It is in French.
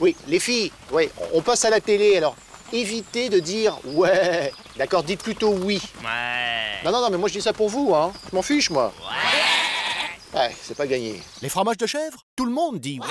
Oui, les filles, oui, on passe à la télé, alors évitez de dire ouais. D'accord, dites plutôt oui. Ouais. Non, non, non, mais moi je dis ça pour vous, hein. Je m'en fiche, moi. Ouais. Ouais, c'est pas gagné. Les fromages de chèvre? Tout le monde dit ouais.